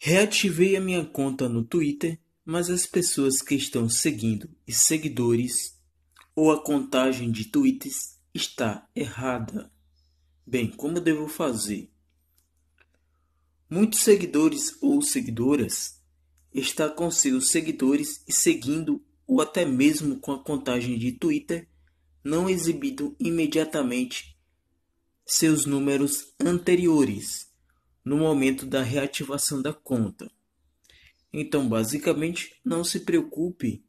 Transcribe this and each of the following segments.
Reativei a minha conta no Twitter, mas as pessoas que estão seguindo e seguidores ou a contagem de tweets está errada. Bem, como devo fazer? Muitos seguidores ou seguidoras está com seus seguidores e seguindo ou até mesmo com a contagem de Twitter não exibido imediatamente seus números anteriores no momento da reativação da conta. Então, basicamente, não se preocupe,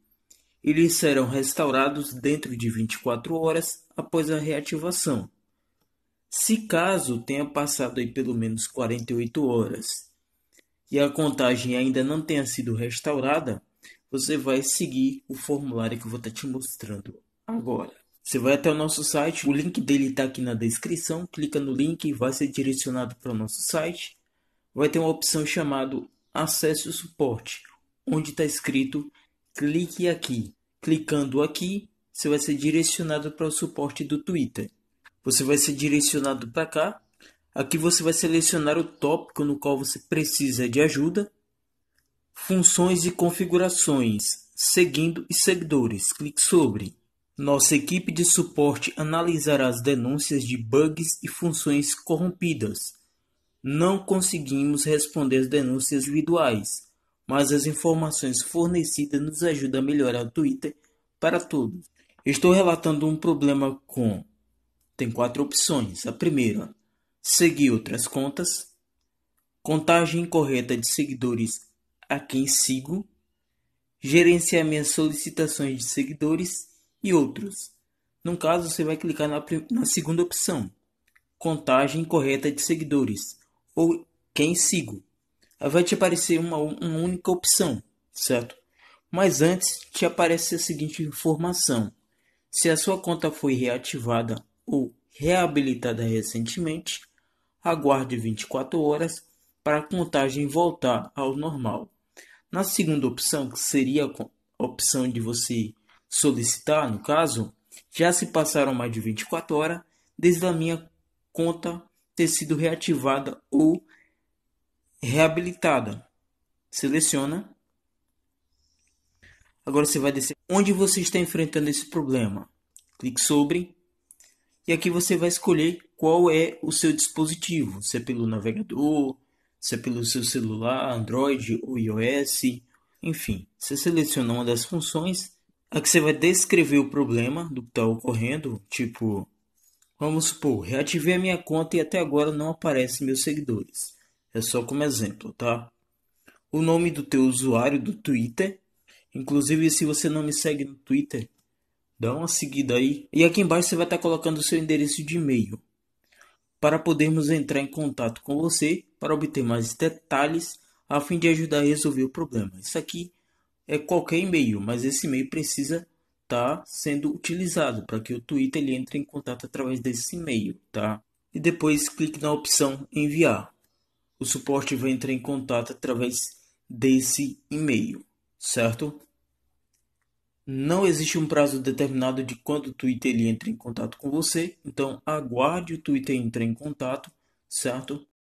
eles serão restaurados dentro de 24 horas após a reativação. Se caso tenha passado aí pelo menos 48 horas e a contagem ainda não tenha sido restaurada, você vai seguir o formulário que eu vou estar te mostrando agora. Você vai até o nosso site, o link dele está aqui na descrição. Clica no link e vai ser direcionado para o nosso site. Vai ter uma opção chamada Acesse o suporte, onde está escrito clique aqui. Clicando aqui, você vai ser direcionado para o suporte do Twitter. Você vai ser direcionado para cá. Aqui você vai selecionar o tópico no qual você precisa de ajuda. Funções e configurações, seguindo e seguidores. Clique sobre. Nossa equipe de suporte analisará as denúncias de bugs e funções corrompidas. Não conseguimos responder as denúncias individuais, mas as informações fornecidas nos ajudam a melhorar o Twitter para todos. Estou relatando um problema com. Tem quatro opções. A primeira, seguir outras contas. Contagem incorreta de seguidores a quem sigo. Gerenciar minhas solicitações de seguidores e outros. No caso, você vai clicar na, na segunda opção, contagem correta de seguidores, ou quem sigo. Vai te aparecer uma, uma única opção, certo? Mas antes te aparece a seguinte informação: se a sua conta foi reativada ou reabilitada recentemente, aguarde 24 horas para a contagem voltar ao normal. Na segunda opção, que seria a opção de você solicitar, no caso, já se passaram mais de 24 horas desde a minha conta ter sido reativada ou reabilitada. Seleciona. Agora você vai descer onde você está enfrentando esse problema. Clique sobre e aqui você vai escolher qual é o seu dispositivo, se é pelo navegador, se é pelo seu celular, Android ou iOS, enfim. Você seleciona uma das funções Aqui você vai descrever o problema do que está ocorrendo, tipo, vamos supor, reativei a minha conta e até agora não aparecem meus seguidores. É só como exemplo, tá? O nome do teu usuário do Twitter, inclusive se você não me segue no Twitter, dá uma seguida aí. E aqui embaixo você vai estar tá colocando o seu endereço de e-mail para podermos entrar em contato com você para obter mais detalhes a fim de ajudar a resolver o problema. Isso aqui é qualquer e-mail, mas esse e-mail precisa estar tá sendo utilizado para que o Twitter ele entre em contato através desse e-mail, tá? E depois clique na opção enviar. O suporte vai entrar em contato através desse e-mail, certo? Não existe um prazo determinado de quando o Twitter ele entra em contato com você, então aguarde o Twitter entrar em contato, certo?